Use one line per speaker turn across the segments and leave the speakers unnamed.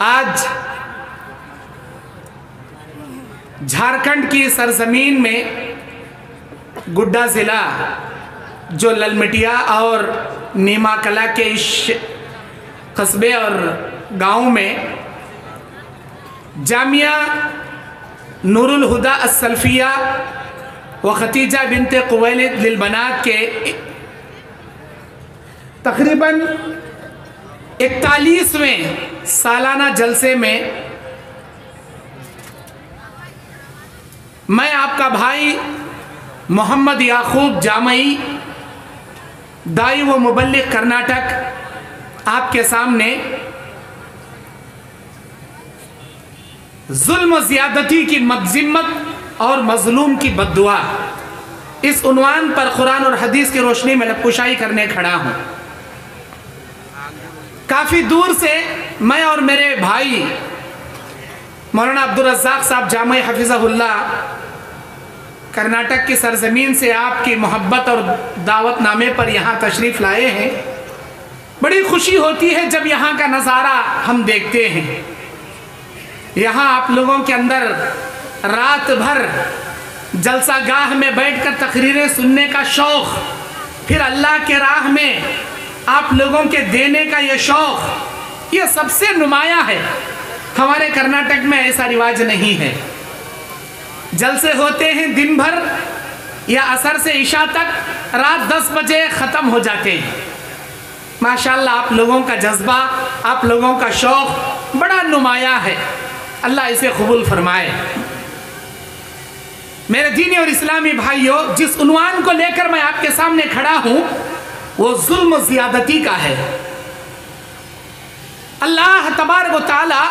आज झारखंड की सरजमीन में गुड्डा ज़िला जो ललमिटिया और नीमा कला के इस कस्बे और गाँव में जामिया नूरुल हुदा असल्फिया व खतीजा बिनते कुवैल लिलबनात के तकरीबन इकतालीसवें सालाना जलसे में मैं आपका भाई मोहम्मद याकूब जामई, दाई व मुबल्लिक कर्नाटक आपके सामने जुल्म ज़्यादती की मजिम्मत और मजलूम की बदुआ इस उनवान पर कुरान और हदीस की रोशनी में नपुशाई करने खड़ा हूँ। काफ़ी दूर से मैं और मेरे भाई, मौलाना अब्दुल रज़ाक साहब जाम हफिज़ल्ला कर्नाटक की सरजमीन से आपकी मोहब्बत और दावत नामे पर यहाँ तशरीफ़ लाए हैं। बड़ी खुशी होती है जब यहाँ का नज़ारा हम देखते हैं। यहाँ आप लोगों के अंदर रात भर जलसा गाह में बैठकर तकरीरें सुनने का शौक़, फिर अल्लाह के राह में आप लोगों के देने का ये शौक़, ये सबसे नुमाया है। हमारे कर्नाटक में ऐसा रिवाज नहीं है। जलसे होते हैं दिन भर या असर से ईशा तक रात 10 बजे ख़त्म हो जाते हैं। माशाल्लाह आप लोगों का जज्बा, आप लोगों का शौक़ बड़ा नुमाया है। अल्लाह इसे कबूल फरमाए। मेरे दीनी और इस्लामी भाइयों, जिस उनवान को लेकर मैं आपके सामने खड़ा हूँ, वो जुल्म ज़्यादती का है। अल्लाह तबारक ताला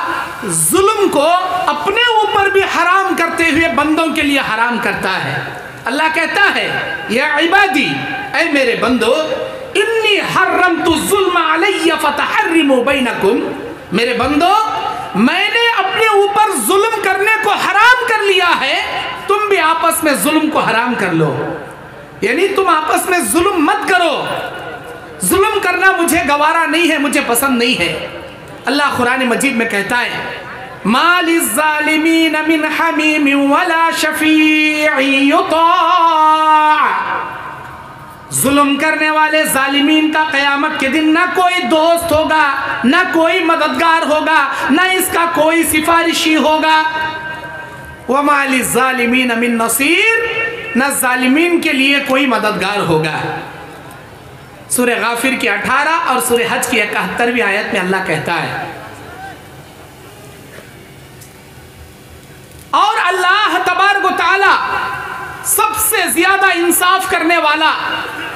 जुल्म को अपने ऊपर भी हराम करते हुए बंदों के लिए हराम करता है। अल्लाह कहता है, या इबादी, ऐ मेरे बंदो, इन्नी हर्रम तु जुल्म अलैया फतहर्रिमु बैनकुम। मेरे बंदो मैंने अपने ऊपर जुल्म करने को हराम कर लिया है, तुम भी आपस में जुल्म को हराम कर लो। यानी तुम आपस में जुल्म मत करो। जुल्म करना मुझे गवारा नहीं है, मुझे पसंद नहीं है। अल्लाह कुरान मजीद में कहता है मालिमीन मिन हमीम वला जुल्म करने वाले जालिमीन का कयामत के दिन ना कोई दोस्त होगा, ना कोई मददगार होगा, ना इसका कोई सिफारिशी होगा। वमाली जालिमीन मिन नसीर, न जालिमीन के लिए कोई मददगार होगा। सुर गाफिर की 18 और सुर हज की इकहत्तरवीं आयत में अल्लाह कहता है, और अल्लाह तबारक ताला सबसे ज़्यादा इंसाफ करने वाला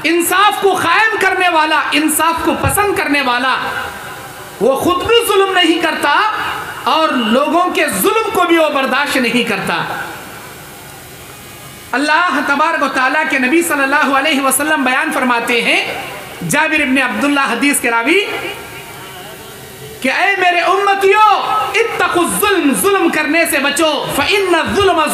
इंसाफ को कायम करने वाला, इंसाफ को पसंद करने वाला, वो खुद भी जुल्म नहीं करता और लोगों के जुल्म को भी वो बर्दाश्त नहीं करता। अल्लाह तबारक ताला के नबी सल्लल्लाहु अलैहि वसल्लम बयान फरमाते हैं, जाबिर इब्ने अब्दुल्ला हदीस के रावी कि ऐ मेरे उम्मतियों इत्तकुजुल्म जुल्म करने से बचो। जुल्म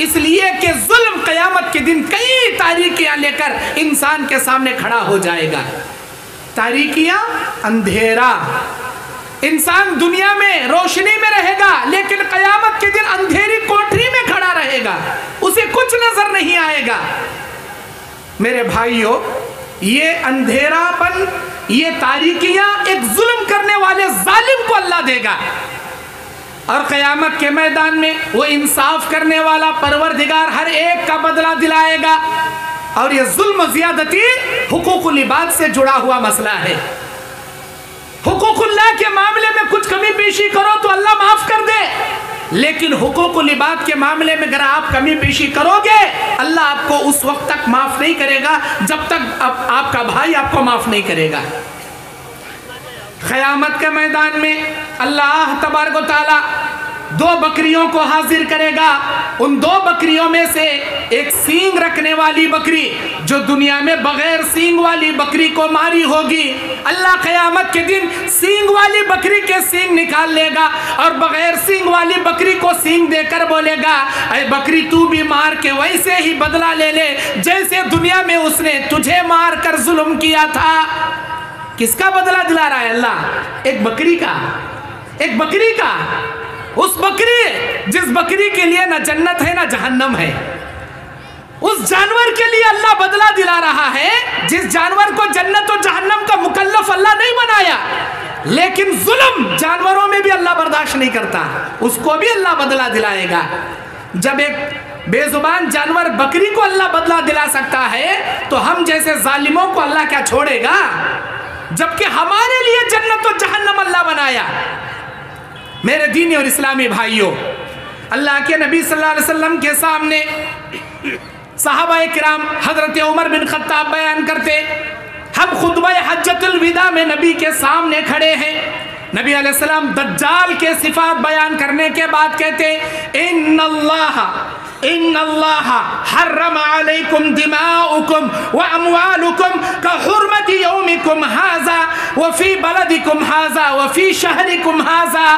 इसलिए कि जुल्म क़यामत के दिन कई तारीखियाँ लेकर इंसान के सामने खड़ा हो जाएगा। तारीखियाँ अंधेरा। इंसान दुनिया में रोशनी में रहेगा, लेकिन कयामत के दिन अंधेरी कोठरी में खड़ा रहेगा। उसे कुछ नज़र नहीं आएगा। मेरे भाइयों ये अंधेरापन, ये तारीखियाँ एक जुल्म करने वाले जालिम को अल्लाह देगा। और क़यामत के मैदान में वो इंसाफ करने वाला परवरदिगार हर एक का बदला दिलाएगा। और ये जुल्म ज्यादती हुकूक लिबाद से जुड़ा हुआ मसला है। हुकूकुल्लाह के मामले में कुछ कमी पेशी करो तो अल्लाह माफ़ कर दे। लेकिन हुकूक लिबाद के मामले में अगर आप कमी पेशी करोगे अल्लाह आपको उस वक्त तक माफ़ नहीं करेगा जब तक आप, आपका भाई आपको माफ़ नहीं करेगा। क़यामत के मैदान में अल्लाह तबारक ताला दो बकरियों को हाजिर करेगा। उन दो बकरियों में से एक सींग रखने वाली बकरी, जो दुनिया में बगैर सींग वाली बकरी को मारी होगी। अल्लाह क़यामत के दिन सींग वाली बकरी के सींग निकाल लेगा और बगैर सींग वाली बकरी को सींग देकर बोलेगा अरे बकरी, तू भी मार के वैसे ही बदला ले ले, जैसे दुनिया में उसने तुझे मार कर जुल्म किया था। किसका बदला दिला रहा है अल्लाह? एक बकरी का। एक बकरी का। उस बकरी, जिस बकरी के लिए ना जन्नत है, ना जहन्नम है, उस जानवर के लिए अल्लाह बदला दिला रहा है, जिस जानवर को जन्नत और जहन्नम का मुकल्लफ अल्लाह नहीं बनाया। लेकिन जुल्म जानवरों में भी अल्लाह बर्दाश्त नहीं करता, उसको भी अल्लाह बदला दिलाएगा। जब एक बेजुबान जानवर बकरी को अल्लाह बदला दिला सकता है तो हम जैसे जालिमों को अल्लाह क्या छोड़ेगा? जबकि हमारे लिए जन्नत और जहन्नम अल्लाह बनाया। मेरे दीनी और इस्लामी भाइयों, अल्लाह के नबी सल्लल्लाहु अलैहि वसल्लम के सामने साहबा कराम हज़रत उमर बिन खत्ताब बयान करते, हम खुतब हजतुलविदा में नबी के सामने खड़े हैं। नबी अलैहिस्सलाम दज्जाल के सिफात बयान करने के बाद कहते इन इन अल्लाह हर्रम अलैकुम दिमाउकुम व अमवालुकुम का हुर्मति यौमिकुम हाजा व फ़ी बलदिकुम हाजा व फ़ी शहरिकुम हाजा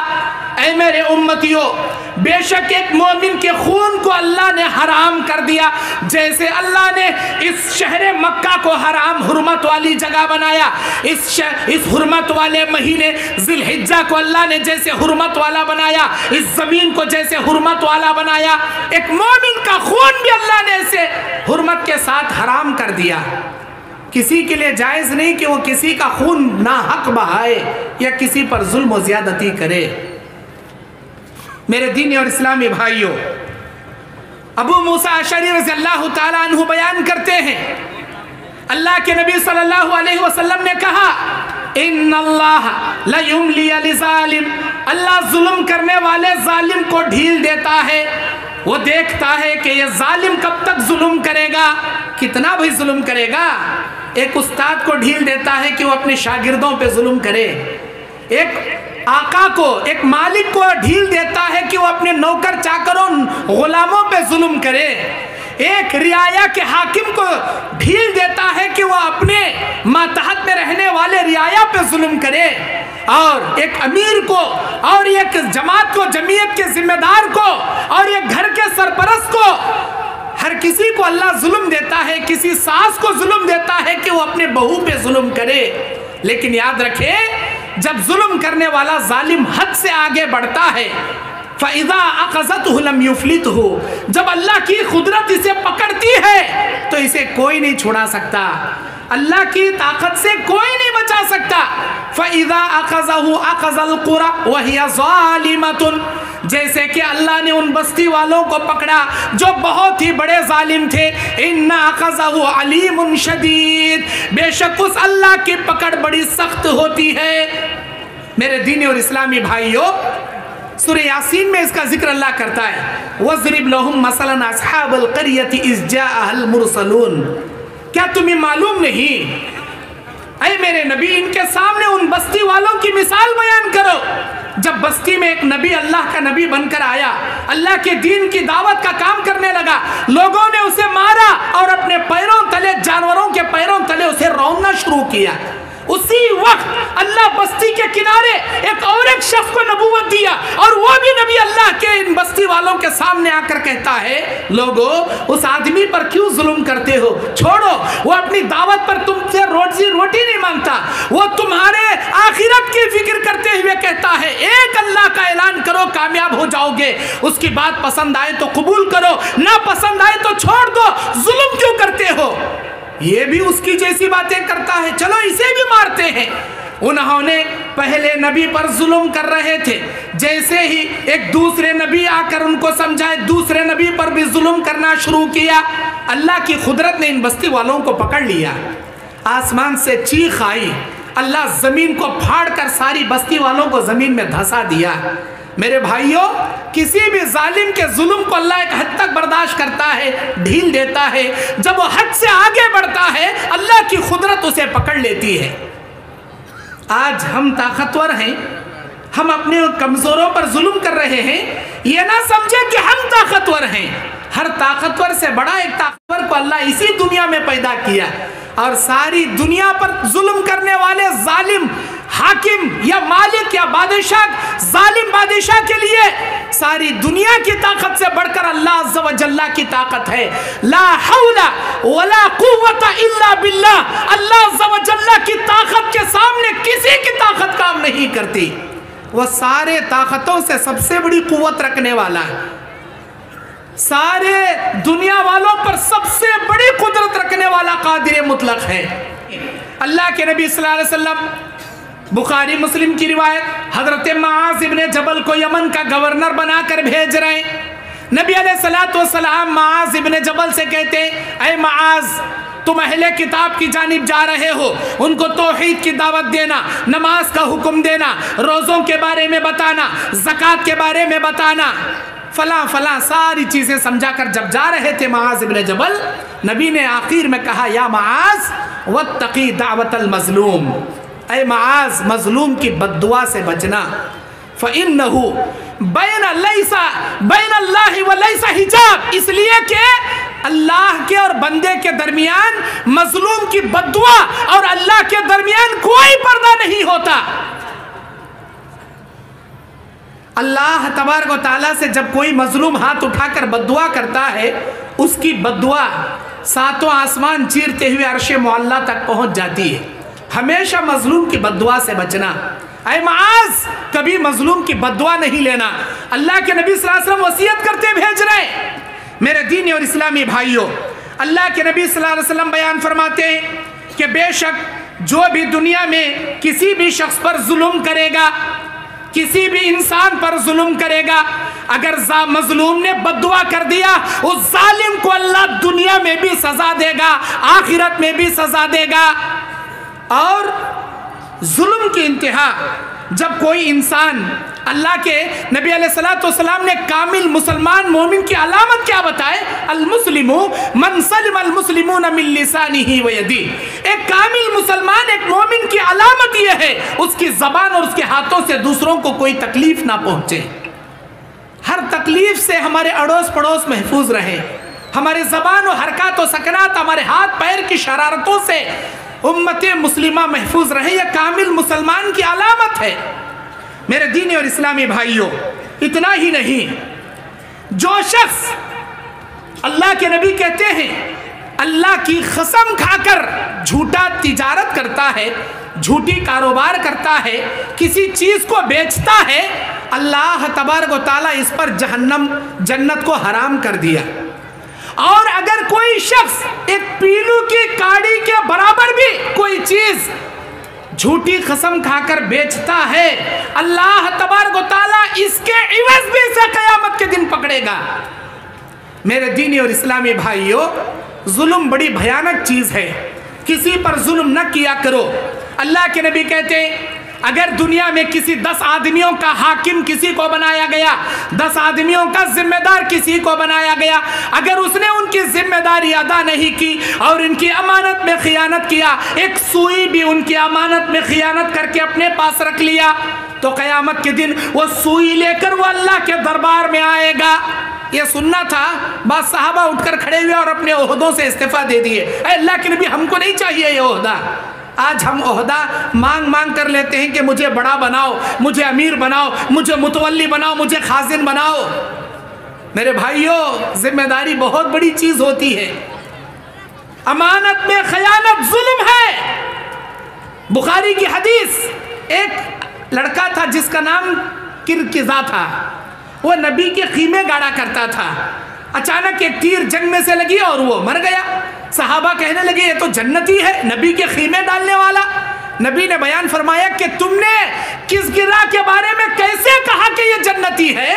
ऐ मेरे उम्मतियों बेशक एक मोमिन के खून को अल्लाह ने हराम कर दिया जैसे अल्लाह ने को हराम हुरमत वाली जगह बनाया। इस इस हुरमत वाले महीने जिलहिज्जा को अल्लाह ने जैसे हुरमत वाला बनाया, इस ज़मीन को जैसे हुरमत वाला बनाया। एक मोमिन का खून भी अल्लाह ने इसे हुरमत के साथ हराम कर दिया। किसी के लिए जायज़ नहीं कि वो किसी का खून ना हक बहाए या किसी पर जुल्म ज़्यादती करे। मेरे दीनी और इस्लामी भाइयों, अबू मूसा अशरी रज़ी अल्लाह तु बयान करते हैं अल्लाह के नबी सल्लल्लाहु अलैहि वसल्लम ने कहा अल्लाह जुल्म करने वाले जालिम को ढील देता है। वो देखता है कि ये जालिम कब तक जुल्म करेगा, कितना भी जुल्म करेगा। एक उस्ताद को ढील देता है कि वो अपने शागिर्दों पे जुल्म करे। एक आका को, एक मालिक को ढील देता है कि वो अपने नौकर चाकरों गुलामों पे जुल्म करे। एक रियाया के हाकिम को ढील देता है कि वो अपने मातहत में रहने वाले रियाया पे जुल्म करे। और एक अमीर को, और एक जमात को, जमीयत के जिम्मेदार को, और एक घर के सरपरस्त को, हर किसी को अल्लाह जुल्म देता है, किसी सास को जुल्म देता है कि वो अपने बहू पे जुल्म करे। लेकिन याद रखे, जब जुल्म करने वाला जालिम हद से आगे बढ़ता है फ़ैज़ा अकज़त हुलम युफलित हो जब अल्लाह की कुदरत इसे पकड़ती है तो इसे कोई नहीं छुड़ा सकता। अल्लाह की ताकत से कोई नहीं बचा सकता। फ़ैज़ा अकज़हु अकज़ल कुरा, वहिया ज़ालिमतुन। जैसे कि अल्लाह ने उन बस्ती वालों को पकड़ा, जो बहुत ही बड़े जालिम थे। इन्ना अलीम शदीद। बेशक उस अल्लाह की पकड़ बड़ी सख्त होती है। मेरे दीनी और इस्लामी भाइयों सुर यासीन में इसका ज़िक्र अल्लाह करता है। वजरिब लहुम मसलन असहाबल करियति इज़ जाअल मुरसलून। क्या तुम्हें मालूम नहीं? अरे मेरे नबी, इनके सामने उन बस्ती वालों की मिसाल बयान करो। जब बस्ती में एक नबी, अल्लाह का नबी बनकर आया, अल्लाह के दीन की दावत का काम करने लगा। लोगों ने उसे मारा और अपने पैरों तले, जानवरों के पैरों तले उसे रोना शुरू किया। उसी वक्त अल्लाह बस्ती के किनारे एक और एक शख्स को नबूवत दिया और वो भी नबी अल्लाह के इन बस्ती वालों के सामने आकर कहता है, लोगो, उस आदमी पर क्यों जुल्म करते हो? छोड़ो, वो अपनी दावत पर तुमसे रोजी रोटी नहीं माँगता। वो तुम्हारे आखिरत की फ़िक्र करते हुए कहता है, एक अल्लाह का ऐलान करो, कामयाब हो जाओगे। उसकी बात पसंद आए तो कबूल करो, ना पसंद आए तो छोड़ दो। जुल्म क्यों करते हो? ये भी उसकी जैसी बातें करता है। चलो इसे भी मारते हैं। उन्होंने पहले नबी पर जुल्म कर रहे थे। जैसे ही एक दूसरे नबी आकर उनको समझाए, दूसरे नबी पर भी जुल्म करना शुरू किया, अल्लाह की कुदरत ने इन बस्ती वालों को पकड़ लिया। आसमान से चीख आई। अल्लाह ज़मीन को फाड़ कर सारी बस्ती वालों को ज़मीन में धंसा दिया। मेरे भाइयों, किसी भी जालिम के जुल्म को अल्लाह एक हद तक बर्दाश्त करता है, ढील देता है। जब वो हद से आगे बढ़ता है, अल्लाह की कुदरत उसे पकड़ लेती है। आज हम ताकतवर हैं, हम अपने कमज़ोरों पर जुल्म कर रहे हैं, ये ना समझे कि हम ताकतवर हैं। हर ताकतवर से बड़ा एक ताकतवर को अल्लाह इसी दुनिया में पैदा किया। और सारी दुनिया पर जुल्म करने वाले जालिम हाकिम या मालिक या बादशाह, जालिम बादशाह के लिए सारी दुनिया की ताकत से बढ़कर अल्लाह जल्ला की ताकत है। ला हौला वला कुव्वता इल्ला बिल्लाह। अल्लाह जल्ला की ताकत के सामने किसी की ताकत काम नहीं करती। वह सारे ताकतों से सबसे बड़ी कुवत रखने वाला है। सारे दुनिया वालों पर सबसे बड़ी कुदरत रखने वाला कादिर मुतलक है। अल्लाह के नबी सल्लल्लाहु अलैहि वसल्लम बुखारी मुस्लिम की रिवायत, हज़रत माज जबल को यमन का गवर्नर बनाकर भेज रहे नबी सलाम माज इब्ने जबल से कहते अय माज, तुम अहले किताब की जानब जा रहे हो। उनको तोहीद की दावत देना, नमाज़ का हुक्म देना, रोज़ों के बारे में बताना, जक़ात के बारे में बताना। फला फला, सारी चीज़ें समझा कर जब जा रहे थे महाज इबन जबल, नबी ने आखिर में कहा, या महाज व तकी दावत मजलूम। अय महाज मजलूम की बदुआ से बचना। फ़िन नहू बैन बैन अल्लाह वलैसा हिजाब। इसलिए कि अल्लाह के और बंदे के दरमियान मजलूम की बदुआ और अल्लाह के दरमियान कोई पर्दा नहीं होता। अल्लाह तबारक ताला से जब कोई मजलूम हाथ उठाकर बदुआ करता है, उसकी बदुआ सातों आसमान चीरते हुए अरश मोल्ला तक पहुँच जाती है। हमेशा मजलूम की बदुआ से बचना। अय माज, कभी मजलूम की बदुआ नहीं लेना। अल्लाह के नबी वसल्लम वसीयत करते भेज रहे मेरे दीनी और इस्लामी भाइयों, अल्लाह के नबी वसल्लम बयान फरमाते हैं कि बेशक जो भी दुनिया में किसी भी शख्स पर जुल्म करेगा, किसी भी इंसान पर जुल्म करेगा, अगर मजलूम ने बदुआ कर दिया, उस जालिम को अल्लाह दुनिया में भी सजा देगा, आखिरत में भी सजा देगा। और जुल्म की इंतहा, जब कोई इंसान अल्लाह के नबी सलाम ने कामिल मुसलमान मोमिन की अलामत क्या बताए? अलमुस्लिमो मनसलम अलमुस्लिमून मिन लिसानिही व यदी। एक कामिल मुसलमान, एक मोमिन की अलामत यह है, उसकी ज़बान और उसके हाथों से दूसरों को कोई तकलीफ़ ना पहुँचे। हर तकलीफ़ से हमारे अड़ोस पड़ोस महफूज रहे। हमारे ज़बान और हरकत और सकनात हमारे हाथ पैर की शरारतों से उम्मत मुस्लिमा महफूज रहे यह कामिल मुसलमान की अलामत है? मेरे दीनी और इस्लामी भाइयों, इतना ही नहीं। जो शख्स अल्लाह के नबी कहते हैं, अल्लाह की कसम खाकर झूठा तिजारत करता है, झूठी कारोबार करता है, किसी चीज़ को बेचता है, अल्लाह तबारक ताला इस पर जहन्नम, जन्नत को हराम कर दिया। और अगर कोई शख्स एक पीलू की काड़ी के बराबर भी कोई चीज़ झूठी कसम खाकर बेचता है, अल्लाह तबारक ताला इसके इवज भी से कयामत के दिन पकड़ेगा। मेरे दीनी और इस्लामी भाइयों, जुल्म बड़ी भयानक चीज़ है। किसी पर जुल्म न किया करो। अल्लाह के नबी कहते अगर दुनिया में किसी दस आदमियों का हाकिम किसी को बनाया गया, दस आदमियों का जिम्मेदार किसी को बनाया गया, अगर उसने उनकी ज़िम्मेदारी अदा नहीं की और इनकी अमानत में खियानत किया, एक सुई भी उनकी अमानत में खियानत करके अपने पास रख लिया तो कयामत के दिन वो सुई लेकर वो अल्लाह के दरबार में आएगा। ये सुनना था, बस साहबा उठकर खड़े हुए और अपने ओहदों से इस्तीफा दे दिए। अल्लाह के नबी हमको नहीं चाहिए ये ओहदा। आज हम ओहदा मांग मांग कर लेते हैं कि मुझे बड़ा बनाओ, मुझे अमीर बनाओ, मुझे मुतवली बनाओ, मुझे खाजिन बनाओ। मेरे भाइयों, ज़िम्मेदारी बहुत बड़ी चीज़ होती है। अमानत में खयानत जुल्म है। बुखारी की हदीस, एक लड़का था जिसका नाम किरकिजा था। वो नबी के खीमे गाड़ा करता था। अचानक एक तीर जंग में से लगी और वो मर गया। सहाबा कहने लगे, ये तो जन्नती है, नबी के खीमे डालने वाला। नबी ने बयान फरमाया कि तुमने किस गिरा के बारे में कैसे कहा कि ये जन्नती है?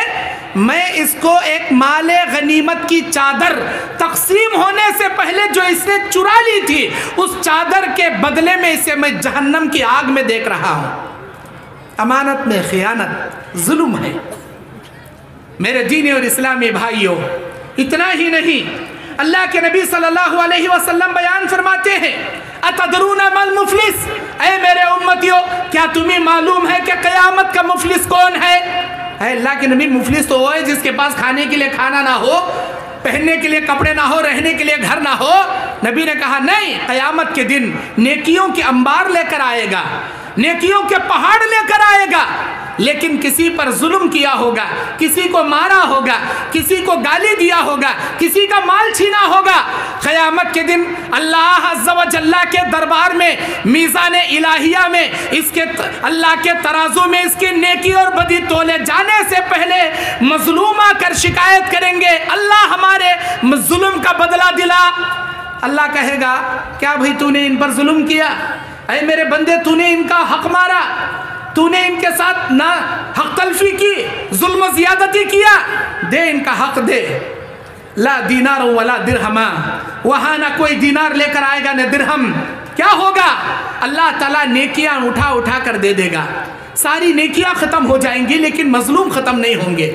मैं इसको एक माले गनीमत की चादर तकसीम होने से पहले जो इसने चुरा ली थी, उस चादर के बदले में इसे मैं जहन्नम की आग में देख रहा हूँ। अमानत में खयानत, जुल्म है। मेरे दीनी और इस्लामी भाइयों, इतना ही नहीं अल्लाह के नबी सल्लल्लाहु अलैहि वसल्लम बयान फरमाते हैं, अतदरून मल मुफलिस? ऐ मेरे उम्मतियों, क्या तुम्हें मालूम है कि कयामत का मुफलिस कौन है? अल्लाह के नबी मुफलिस तो वो है जिसके पास खाने के लिए खाना ना हो, पहनने के लिए कपड़े ना हो, रहने के लिए घर ना हो। नबी ने कहा, नहीं, कयामत के दिन नेकियों के अंबार लेकर आएगा, नेकियों के पहाड़ लेकर आएगा लेकिन किसी पर जुल्म किया होगा, किसी को मारा होगा, किसी को गाली दिया होगा, किसी का माल छीना होगा, क़यामत के दिन अल्लाह जल्ला के दरबार में, मीज़ान इलाहिया में, इसके अल्लाह के तराजू में इसकी नेकी और बदी तोले जाने से पहले मजलूम आकर शिकायत करेंगे, अल्लाह हमारे जुल्म का बदला दिला। अल्लाह कहेगा, क्या भाई तूने इन पर जुल्म किया? अरे मेरे बंदे, तूने इनका हक मारा। तूने इनके साथ ना हक तलफी की, जुल्म ज्यादती किया। दे इनका हक दे। ला दीनार वाला दिरहमा। वहाँ ना कोई दीनार लेकर आएगा ना दिरहम। क्या होगा? अल्लाह ताला नेकियाँ उठा उठा कर दे देगा। सारी नेकियाँ खत्म हो जाएँगी, लेकिन मजलूम खत्म नहीं होंगे।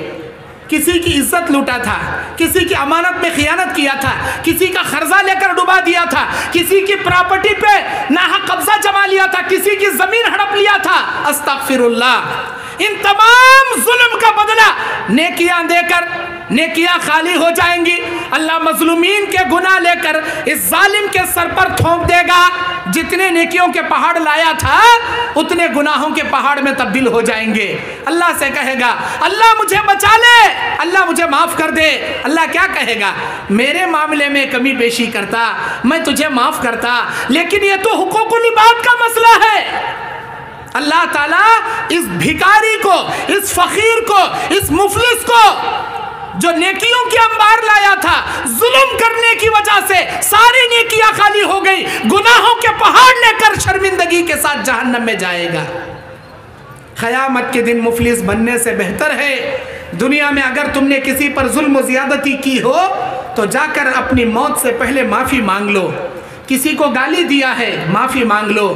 किसी की इज़्ज़त लूटा था, किसी की अमानत में खियानत किया था, किसी का खर्जा लेकर डुबा दिया था, किसी की प्रॉपर्टी पे नाहक कब्जा जमा लिया था, किसी की ज़मीन हड़प लिया था। अस्तगफिरुल्लाह। इन तमाम जुल्म का बदला नेकियाँ देकर, नेकियाँ खाली हो जाएँगी। अल्लाह मजलूमीन के गुना लेकर, इस जालिम के सर पर थोप देगा। जितने नेकियों के पहाड़ लाया था उतने गुनाहों के पहाड़ में तब्दील हो जाएँगे। अल्लाह से कहेगा, अल्लाह मुझे बचा ले, अल्लाह मुझे माफ़ कर दे। अल्लाह क्या कहेगा, मेरे मामले में कमी पेशी करता, मैं तुझे माफ़ करता, लेकिन ये तो हुकूकुल बात का मसला है। अल्लाह ताला इस भिकारी को, इस फकीर को, इस मुफलिस को जो नेकियों के अंबार लाया था, जुल्म करने की वजह से सारी नेकियाँ खाली हो गई। गुनाहों के पहाड़ लेकर शर्मिंदगी के साथ जहन्नम में जाएगा। क़यामत के दिन मुफलिस बनने से बेहतर है। दुनिया में अगर तुमने किसी पर जुल्म ज्यादती की हो तो जाकर अपनी मौत से पहले माफ़ी मांग लो। किसी को गाली दिया है, माफ़ी मांग लो।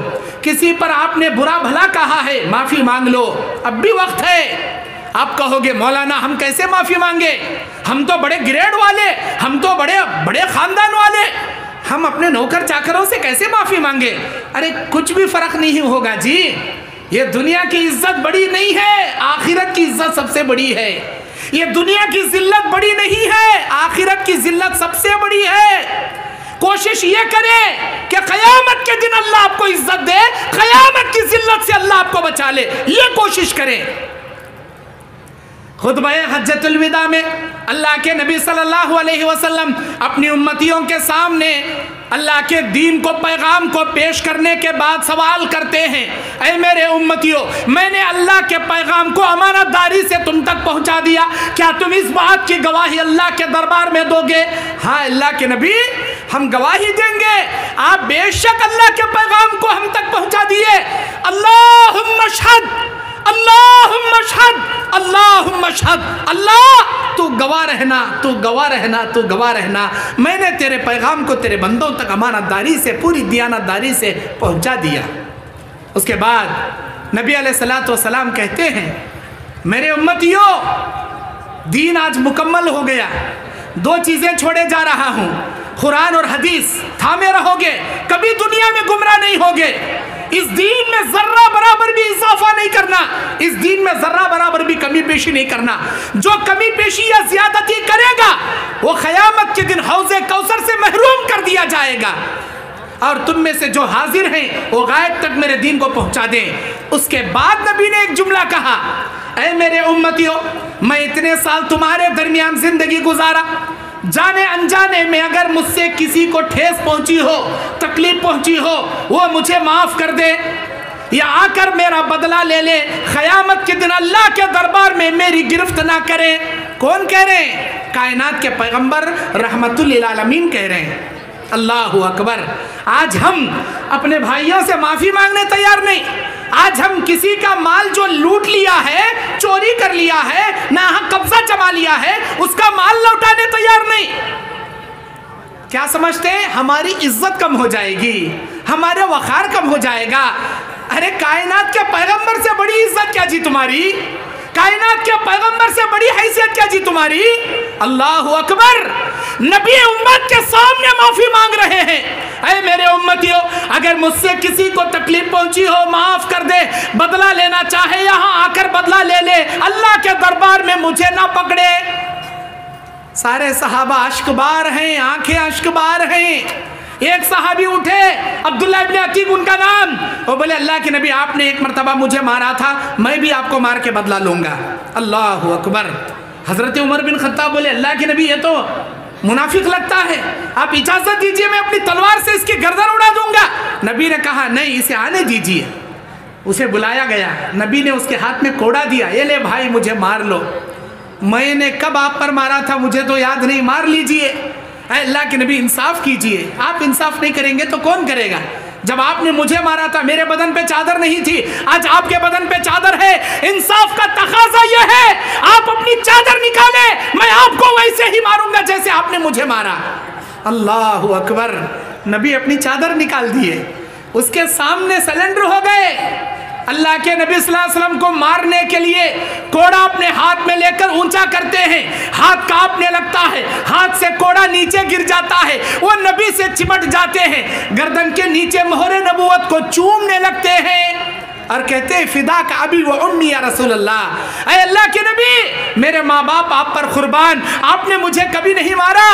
किसी पर आपने बुरा भला कहा है, माफ़ी मांग लो। अब भी वक्त है। आप कहोगे, मौलाना, हम कैसे माफ़ी मांगे? हम तो बड़े ग्रेड वाले, हम तो बड़े बड़े ख़ानदान वाले। हम अपने नौकर चाकरों से कैसे माफ़ी मांगे? अरे, कुछ भी फ़र्क नहीं होगा जी। ये दुनिया की इज़्ज़त बड़ी नहीं है, आखिरत की इज़्ज़त सबसे बड़ी है। ये दुनिया की जिल्लत बड़ी नहीं है, आखिरत की जिल्लत सबसे बड़ी है। कोशिश ये करें कि कयामत के दिन अल्लाह आपको इज़्ज़त दे, कयामत की जिल्लत से अल्लाह आपको बचा ले। ये कोशिश करें। खुद हजतुलविदा में अल्लाह के नबी सल्लल्लाहु अलैहि वसल्लम अपनी उम्मतियों के सामने अल्लाह के दीन को, पैगाम को पेश करने के बाद सवाल करते हैं। अरे मेरे उम्मतियों, मैंने अल्लाह के पैगाम को अमानतदारी से तुम तक पहुँचा दिया। क्या तुम इस बात की गवाही अल्लाह के दरबार में दोगे? हाँ अल्लाह के नबी, हम गवाही देंगे। आप बेशक अल्लाह के पैगाम को हम तक पहुँचा दिए। अल्लाह अल्लाह मशहद अल्लाह मशहद अल्लाह, तू गवाह रहना, तू गवाह रहना, तू गवाह रहना। मैंने तेरे पैगाम को तेरे बंदों तक अमानतदारी से, पूरी दियानतदारी से पहुँचा दिया। उसके बाद नबी सलाम कहते हैं, मेरे उम्मतियों, दीन आज मुकम्मल हो गया। दो चीज़ें छोड़े जा रहा हूँ। कुरान और हदीस, थामे रहोगे, कभी दुनिया में गुमराह नहीं होगे। इस दीन में जर्रा बराबर भी इजाफा नहीं करना इस दीन में जर्रा बराबर भी कमी पेशी नहीं करना। जो कमी पेशी या ज्यादती करेगा, वो क़यामत के दिन हौजे कौसर से महरूम कर दिया जाएगा। और तुम में से जो हाजिर हैं, वो गायब तक मेरे दीन को पहुँचा दें। उसके बाद नबी ने एक जुमला कहा ऐ मेरे उम्मतियों, मैं इतने साल तुम्हारे दरमियान ज़िंदगी गुजारा। जाने अनजाने में अगर मुझसे किसी को ठेस पहुँची हो, तकलीफ़ पहुँची हो, वो मुझे माफ़ कर दे। या आकर मेरा बदला ले ले। क़यामत के दिन अल्लाह के दरबार में मेरी गिरफ्त ना करे। कौन कह रहे हैं? कायनात के पैगंबर रहमतुल्लिल आलमीन कह रहे हैं। अल्लाह अकबर। आज हम अपने भाइयों से माफ़ी मांगने तैयार नहीं। आज हम किसी का माल जो लूट लिया है, चोरी कर लिया है, ना कब्जा जमा लिया है, उसका माल लौटाने तैयार नहीं। क्या समझते हैं? हमारी इज़्ज़त कम हो जाएगी, हमारे वखार कम हो जाएगा अरे कायनात के पैगंबर से बड़ी इज़्ज़त क्या जी तुम्हारी? कायनात के पैगंबर से बड़ी हैसियत क्या जी तुम्हारी? अल्लाह अकबर! नबी उम्मत के सामने माफ़ी मांग रहे हैं। अरे मेरे उम्मतियों, अगर मुझसे किसी को तकलीफ़ पहुँची हो, माफ़ कर दे। बदला लेना चाहे, यहाँ आकर बदला ले ले। अल्लाह के दरबार में मुझे ना पकड़े। सारे सहाबा अश्कबार हैं, आँखें अश्कबार हैं। एक सहाबी उठे, अब्दुल्ला इब्ने अतीक उनका नाम। वो बोले, अल्लाह के नबी, आपने एक मरतबा मुझे मारा था, मैं भी आपको मार के बदला लूँगा। अल्लाह अकबर। हज़रत उमर बिन खत्ताब बोले, अल्लाह के नबी, ये तो मुनाफिक लगता है। आप इजाज़त दीजिए, मैं अपनी तलवार से इसकी गर्दन उड़ा दूँगा। नबी ने कहा, नहीं, इसे आने दीजिए। उसे बुलाया गया। नबी ने उसके हाथ में कोड़ा दिया। ये ले भाई, मुझे मार लो। मैंने कब आप पर मारा था, मुझे तो याद नहीं, मार लीजिए। अल्लाह के नबी इंसाफ कीजिए। आप इंसाफ नहीं करेंगे तो कौन करेगा? जब आपने मुझे मारा था, मेरे बदन पे चादर नहीं थी, आज आपके बदन पे चादर है। इंसाफ का तकाजा यह है, आप अपनी चादर निकाले, मैं आपको वैसे ही मारूँगा जैसे आपने मुझे मारा। अल्लाह अकबर, नबी अपनी चादर निकाल दिए। उसके सामने सिलेंडर हो गए। अल्लाह के नबी वसल्लम को मारने के लिए कोड़ा अपने हाथ में लेकर ऊँचा करते हैं। हाथ कांपने लगता है। हाथ से कोड़ा नीचे गिर जाता है। वो नबी से चिमट जाते हैं। गर्दन के नीचे मोहरे नबूत को चूमने लगते हैं। और कहते हैं, फिदा का अभी वो उम्मी या रसूल अल्लाह अल्लाह के नबी, मेरे माँ बाप आप पर कुर्बान। आपने मुझे कभी नहीं मारा।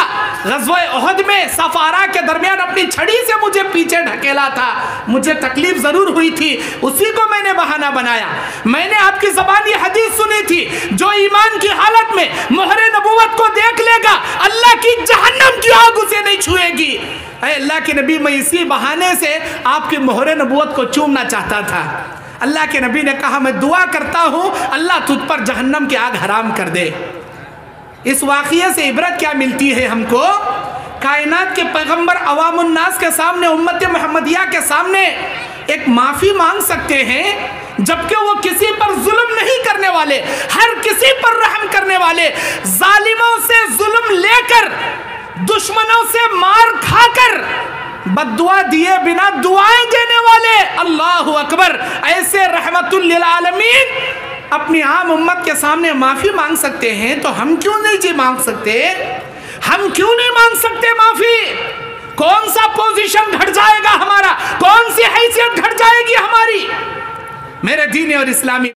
गजवा अहद में सफारा के दरमियान अपनी छड़ी से मुझे पीछे ढकेला था। मुझे तकलीफ़ ज़रूर हुई थी। उसी को मैंने बहाना बनाया। मैंने आपकी जबानी हदीस सुनी थी, जो ईमान की हालत में मोहर नबूवत को देख लेगा, अल्लाह की जहन्नम की आग उसे नहीं छुएगी। अल्लाह के नबी, मैं इसी बहाने से आपकी मोहर नबूवत को चूमना चाहता था। अल्लाह के नबी ने कहा, मैं दुआ करता हूँ, अल्लाह तुझ पर जहन्नम की आग हराम कर दे। इस वाक़े से इबरत क्या मिलती है हमको? कायनात के पैगंबर अवामुन्नास के सामने, उम्मत मोहम्मदिया के सामने एक माफ़ी मांग सकते हैं, जबकि वो किसी पर जुल्म नहीं करने वाले, हर किसी पर रहम करने वाले, जालिमों से जुल्म लेकर, दुश्मनों से मार खाकर बदुआ दिए बिना दुआएँ देने वाले। अल्लाह अकबर। ऐसे रहमतुल्लिल आलमीन अपनी आम उम्मत के सामने माफ़ी मांग सकते हैं तो हम क्यों नहीं जी मांग सकते? हम क्यों नहीं मांग सकते माफ़ी? कौन सा पोजीशन घट जाएगा हमारा? कौन सी हैसियत घट जाएगी हमारी? मेरे दीन और इस्लामी